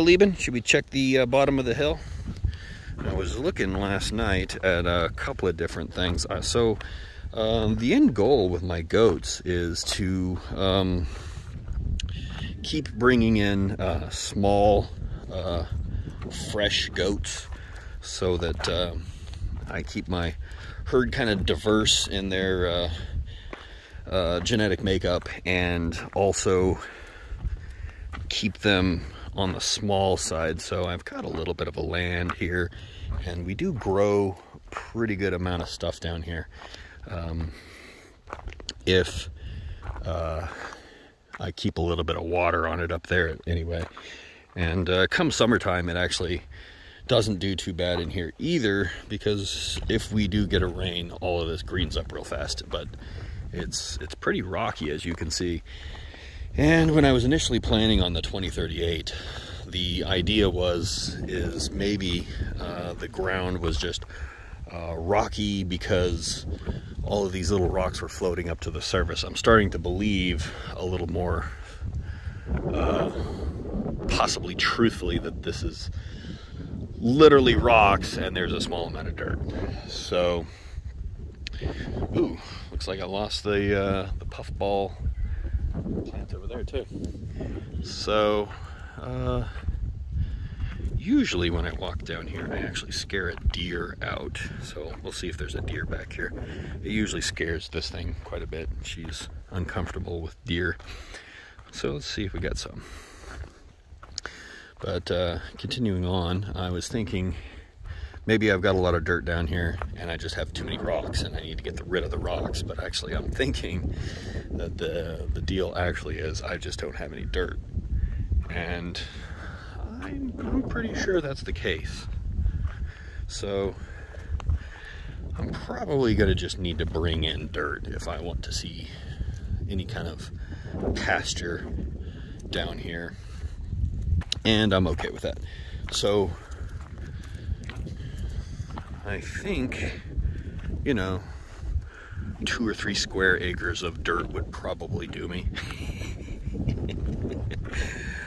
Lieben, should we check the uh, bottom of the hill? I was looking last night at a couple of different things. Uh, so um, the end goal with my goats is to um, keep bringing in uh, small, uh, fresh goats so that um, I keep my herd kind of diverse in their uh, uh, genetic makeup and also keep them on the small side. So I've got a little bit of a land here and we do grow pretty good amount of stuff down here. Um, if uh, I keep a little bit of water on it up there anyway. And uh, come summertime, it actually doesn't do too bad in here either because if we do get a rain, all of this greens up real fast. But it's it's pretty rocky as you can see. And when I was initially planning on the 2038, the idea was is maybe uh, the ground was just uh, rocky because all of these little rocks were floating up to the surface. I'm starting to believe a little more uh, possibly truthfully that this is literally rocks and there's a small amount of dirt. So, ooh, looks like I lost the, uh, the puffball plant over there too. So, uh, usually when I walk down here, I actually scare a deer out. So we'll see if there's a deer back here. It usually scares this thing quite a bit. She's uncomfortable with deer. So let's see if we got some. But uh, continuing on, I was thinking maybe I've got a lot of dirt down here and I just have too many rocks and I need to get rid of the rocks. But actually I'm thinking that the, the deal actually is I just don't have any dirt. And I'm, I'm pretty sure that's the case. So I'm probably going to just need to bring in dirt if I want to see any kind of pasture down here. And I'm okay with that. So I think, you know, two or three square acres of dirt would probably do me.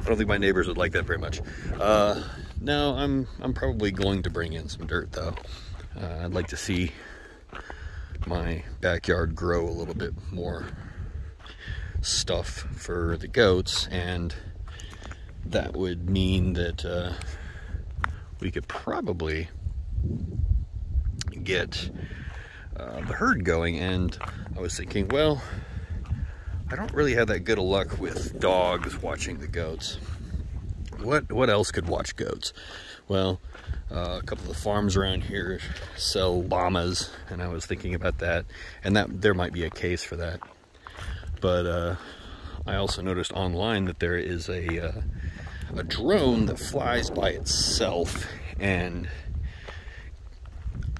I don't think my neighbors would like that very much. Uh, no, I'm I'm probably going to bring in some dirt though. Uh, I'd like to see my backyard grow a little bit more stuff for the goats and that would mean that uh, we could probably get uh, the herd going and I was thinking well I don't really have that good of luck with dogs watching the goats. What what else could watch goats? Well, uh, a couple of farms around here sell llamas, and I was thinking about that, and that there might be a case for that. But uh, I also noticed online that there is a uh, a drone that flies by itself, and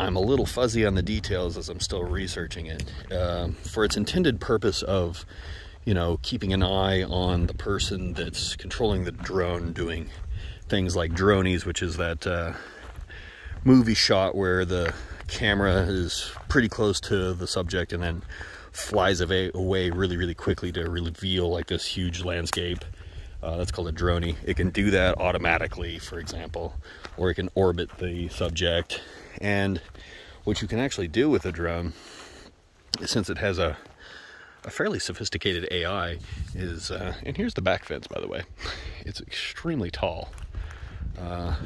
I'm a little fuzzy on the details as I'm still researching it. Uh, for its intended purpose of, you know, keeping an eye on the person that's controlling the drone, doing things like dronies, which is that uh, movie shot where the camera is pretty close to the subject and then flies away, away really, really quickly to reveal like this huge landscape. Uh, that's called a droney. It can do that automatically, for example, or it can orbit the subject and what you can actually do with a drone, since it has a, a fairly sophisticated AI, is, uh, and here's the back fence, by the way. It's extremely tall. Uh,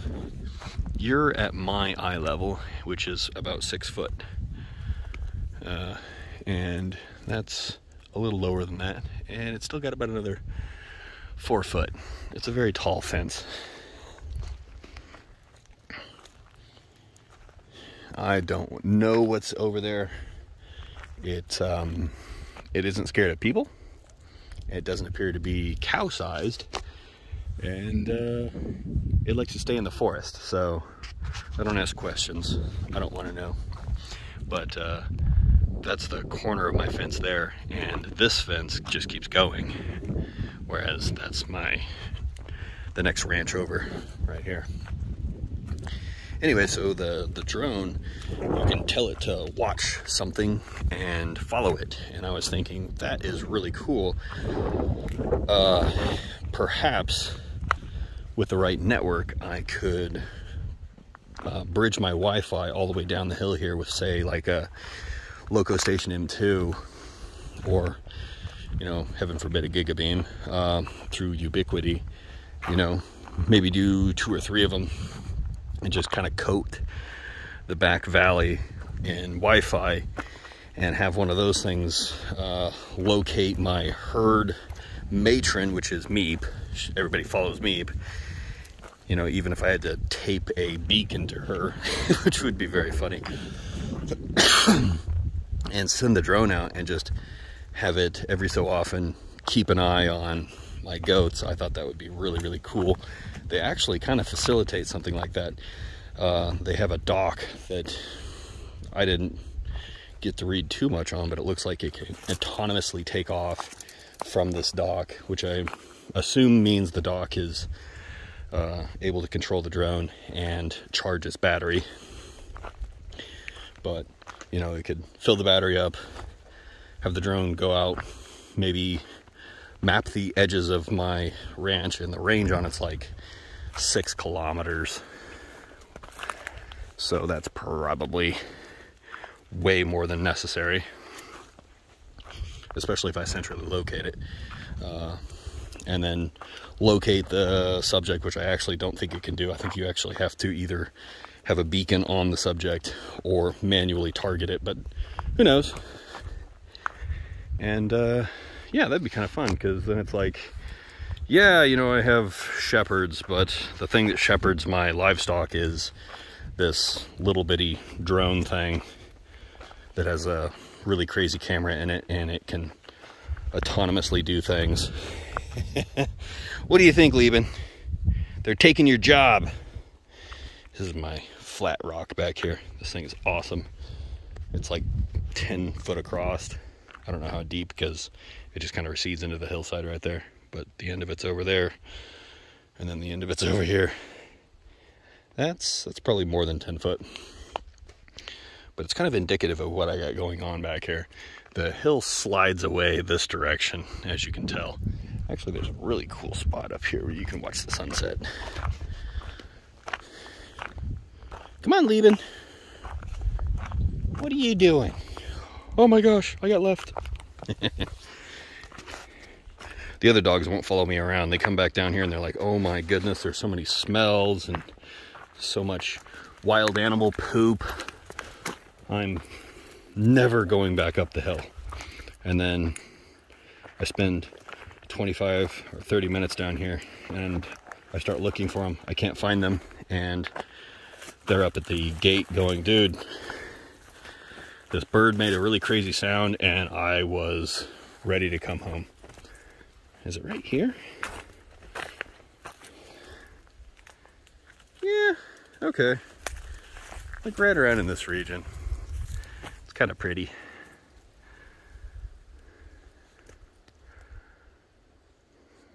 you're at my eye level, which is about six foot. Uh, and that's a little lower than that. And it's still got about another four foot. It's a very tall fence. I don't know what's over there. It um, it isn't scared of people. It doesn't appear to be cow-sized, and uh, it likes to stay in the forest. So I don't ask questions. I don't want to know. But uh, that's the corner of my fence there, and this fence just keeps going. Whereas that's my the next ranch over right here anyway, so the, the drone, you can tell it to watch something and follow it. And I was thinking, that is really cool. Uh, perhaps with the right network, I could uh, bridge my Wi-Fi all the way down the hill here with, say, like a Loco Station M2 or, you know, heaven forbid a Gigabeam uh, through Ubiquiti, you know, maybe do two or three of them and just kind of coat the back valley in Wi-Fi and have one of those things uh, locate my herd matron, which is Meep. Everybody follows Meep. You know, even if I had to tape a beacon to her, which would be very funny, and send the drone out and just have it every so often keep an eye on my goats. I thought that would be really, really cool. They actually kind of facilitate something like that. Uh, they have a dock that I didn't get to read too much on, but it looks like it can autonomously take off from this dock, which I assume means the dock is uh, able to control the drone and charge its battery. But, you know, it could fill the battery up, have the drone go out, maybe map the edges of my ranch, and the range on it's like six kilometers. So that's probably way more than necessary, especially if I centrally locate it. Uh, and then locate the subject, which I actually don't think it can do. I think you actually have to either have a beacon on the subject or manually target it, but who knows? And uh, yeah, that'd be kind of fun because then it's like, yeah, you know, I have shepherds, but the thing that shepherds my livestock is this little bitty drone thing that has a really crazy camera in it and it can autonomously do things. what do you think, Lieben? They're taking your job. This is my flat rock back here. This thing is awesome. It's like 10 foot across. I don't know how deep because it just kind of recedes into the hillside right there. But the end of it's over there. And then the end of it's over here. That's that's probably more than 10 foot but it's kind of indicative of what I got going on back here. The hill slides away this direction, as you can tell. Actually, there's a really cool spot up here where you can watch the sunset. Come on, Lieben. What are you doing? Oh my gosh, I got left. the other dogs won't follow me around. They come back down here and they're like, oh my goodness, there's so many smells and so much wild animal poop. I'm never going back up the hill. And then I spend 25 or 30 minutes down here and I start looking for them. I can't find them and they're up at the gate going, dude, this bird made a really crazy sound and I was ready to come home. Is it right here? Yeah, okay. Like right around in this region It's kind of pretty.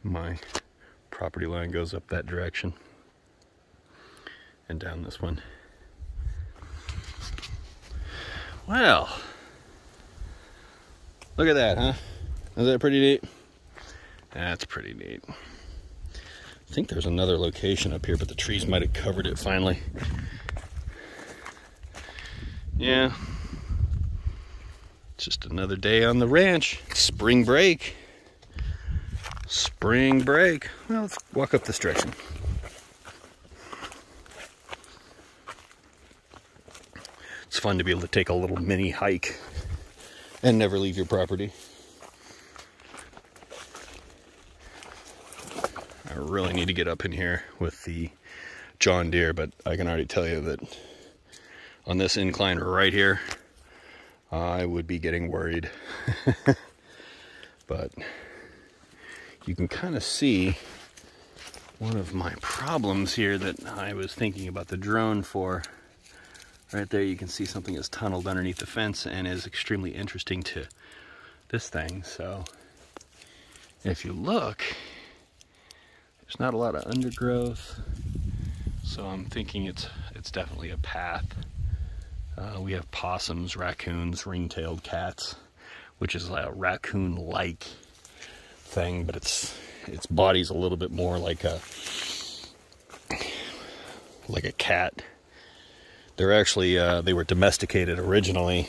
My property line goes up that direction and down this one. Well, look at that, huh? Is that pretty neat? That's pretty neat. I think there's another location up here, but the trees might have covered it finally. Yeah, It's just another day on the ranch. Spring break. Spring break. Well, let's walk up this direction. It's fun to be able to take a little mini hike and never leave your property. I really need to get up in here with the John Deere, but I can already tell you that on this incline right here, I would be getting worried. but you can kind of see one of my problems here that I was thinking about the drone for. Right there you can see something is tunneled underneath the fence and is extremely interesting to this thing. So if you look, there's not a lot of undergrowth. So I'm thinking it's it's definitely a path. Uh, we have possums, raccoons, ring-tailed cats, which is a raccoon-like thing, but its its body's a little bit more like a like a cat. They're actually uh, they were domesticated originally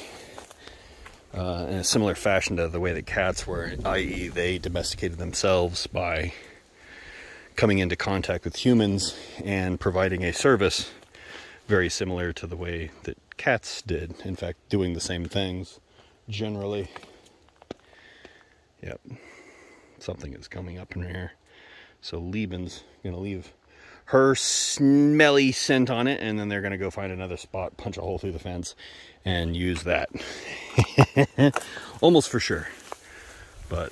uh, in a similar fashion to the way that cats were, i.e., they domesticated themselves by coming into contact with humans and providing a service very similar to the way that cats did. In fact, doing the same things generally. Yep. Something is coming up in here. So Lieben's to leave her smelly scent on it, and then they're to go find another spot, punch a hole through the fence, and use that. Almost for sure. But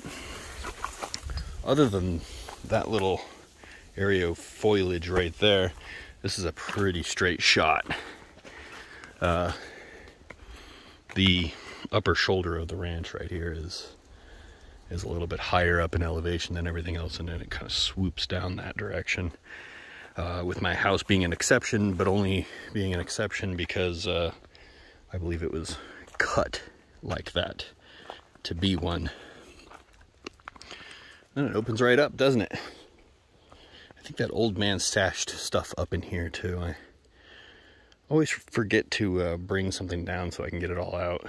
other than that little of foliage right there, this is a pretty straight shot. Uh, the upper shoulder of the ranch right here is is a little bit higher up in elevation than everything else and then it kind of swoops down that direction. Uh, with my house being an exception but only being an exception because uh, I believe it was cut like that to be one. Then it opens right up doesn't it think that old man stashed stuff up in here too I always forget to uh, bring something down so I can get it all out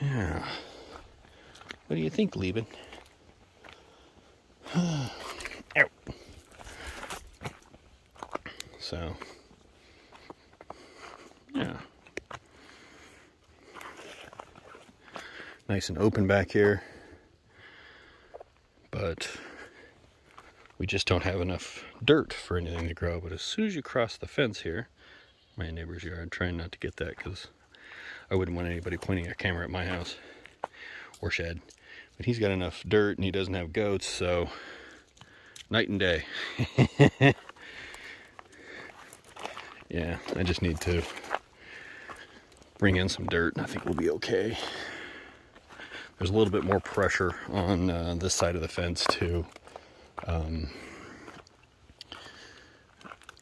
yeah what do you think, Lieben? so, yeah. Nice and open back here. But we just don't have enough dirt for anything to grow. But as soon as you cross the fence here, my neighbor's yard, trying not to get that because I wouldn't want anybody pointing a camera at my house or shed. But he's got enough dirt and he doesn't have goats, so night and day. yeah, I just need to bring in some dirt and I think we'll be okay. There's a little bit more pressure on uh, this side of the fence to um,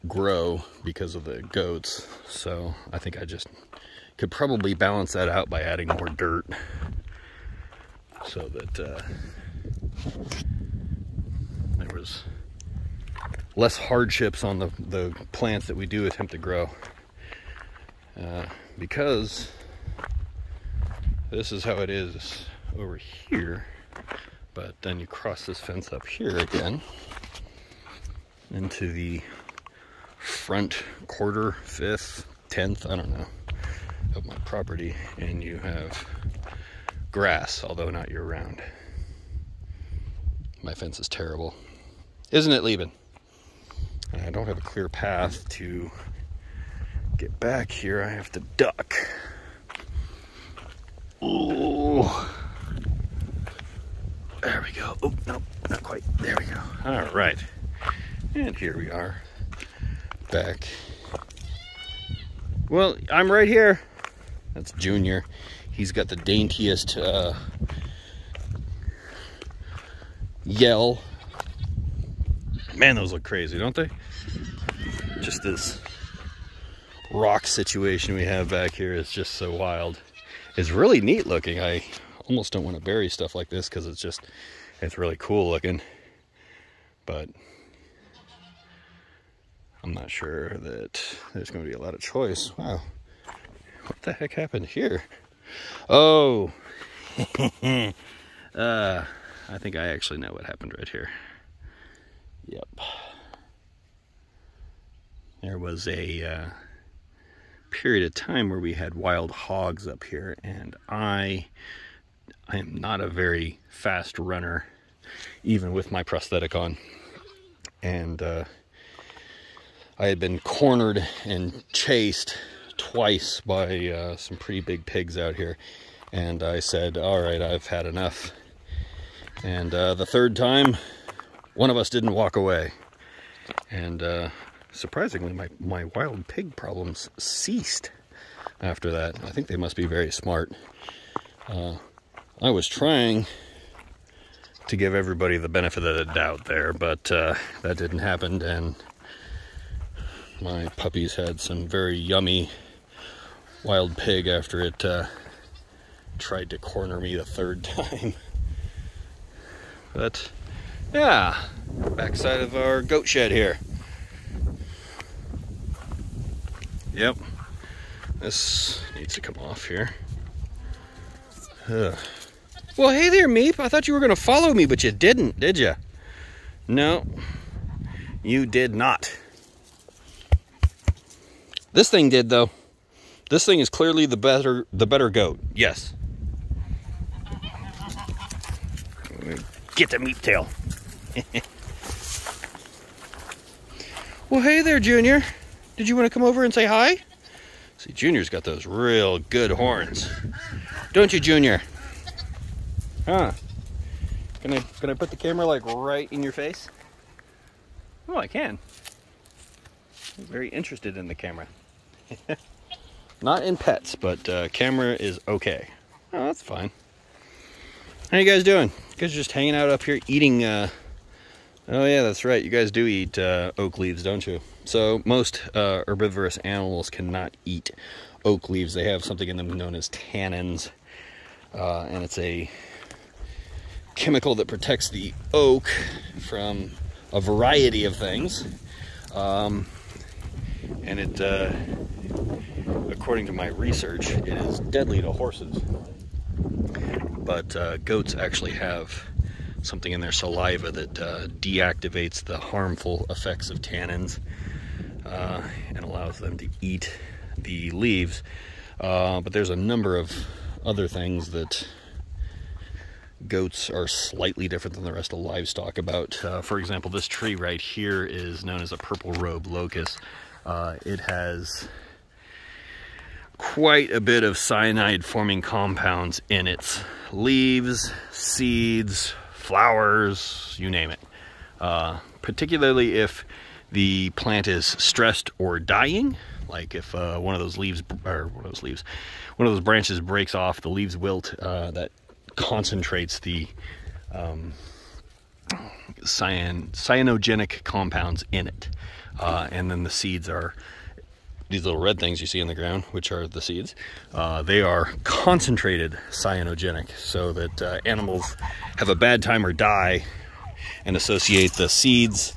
grow because of the goats. So I think I just could probably balance that out by adding more dirt so that uh, there was less hardships on the, the plants that we do attempt to grow. Uh, because this is how it is over here, but then you cross this fence up here again into the front quarter, fifth, tenth, I don't know, of my property, and you have grass, although not year round. My fence is terrible. Isn't it, Lieben? I don't have a clear path to get back here. I have to duck. Oh, there we go. Oh, no, not quite. There we go. All right. And here we are back. Well, I'm right here. That's Junior. He's got the daintiest uh, yell. Man, those look crazy, don't they? Just this rock situation we have back here is just so wild. It's really neat looking. I almost don't want to bury stuff like this because it's just, it's really cool looking. But I'm not sure that there's going to be a lot of choice. Wow. What the heck happened here? Oh, uh, I think I actually know what happened right here. Yep. There was a uh, period of time where we had wild hogs up here, and I, I am not a very fast runner, even with my prosthetic on. And uh, I had been cornered and chased twice by uh, some pretty big pigs out here. And I said, all right, I've had enough. And uh, the third time, one of us didn't walk away. And uh, surprisingly, my, my wild pig problems ceased after that. I think they must be very smart. Uh, I was trying to give everybody the benefit of the doubt there, but uh, that didn't happen. And my puppies had some very yummy wild pig after it uh, tried to corner me the third time. but yeah, backside of our goat shed here. Yep. This needs to come off here. Ugh. Well, hey there, Meep. I thought you were going to follow me, but you didn't, did you? No, you did not. This thing did, though. This thing is clearly the better the better goat. Yes. Get the meat tail. well, hey there, Junior. Did you want to come over and say hi? See, Junior's got those real good horns. Don't you, Junior? Huh? Can I, can I put the camera like right in your face? Oh, I can. I'm very interested in the camera. Not in pets, but uh, camera is okay. Oh, that's fine. How you guys doing? You guys just hanging out up here eating, uh... oh yeah, that's right. You guys do eat uh, oak leaves, don't you? So most uh, herbivorous animals cannot eat oak leaves. They have something in them known as tannins. Uh, and it's a chemical that protects the oak from a variety of things. Um, and it, uh, according to my research, it is deadly to horses. But uh, goats actually have something in their saliva that uh, deactivates the harmful effects of tannins uh, and allows them to eat the leaves. Uh, but there's a number of other things that goats are slightly different than the rest of livestock about. Uh, for example, this tree right here is known as a purple robe locust. Uh, it has quite a bit of cyanide forming compounds in its leaves, seeds, flowers, you name it. Uh, particularly if the plant is stressed or dying, like if uh, one of those leaves, or one of those leaves, one of those branches breaks off, the leaves wilt, uh, that concentrates the um, cyan, cyanogenic compounds in it. Uh, and then the seeds are these little red things you see in the ground, which are the seeds. Uh, they are concentrated cyanogenic so that uh, animals have a bad time or die and associate the seeds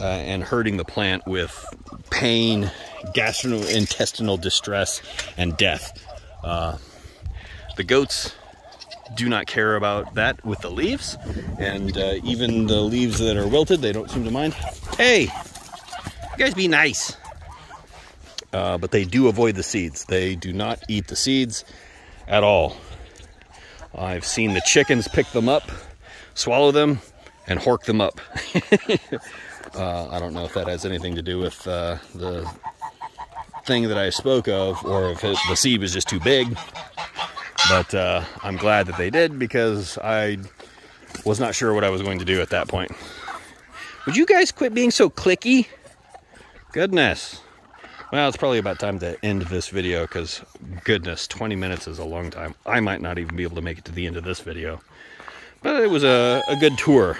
uh, and hurting the plant with pain, gastrointestinal distress, and death. Uh, the goats do not care about that with the leaves, and uh, even the leaves that are wilted, they don't seem to mind. Hey, you guys be nice. Uh, but they do avoid the seeds. They do not eat the seeds at all. I've seen the chickens pick them up, swallow them, and hork them up. uh, I don't know if that has anything to do with uh, the thing that I spoke of, or if it, the seed was just too big. But uh, I'm glad that they did because I was not sure what I was going to do at that point. Would you guys quit being so clicky? Goodness. Well, it's probably about time to end this video because, goodness, 20 minutes is a long time. I might not even be able to make it to the end of this video. But it was a, a good tour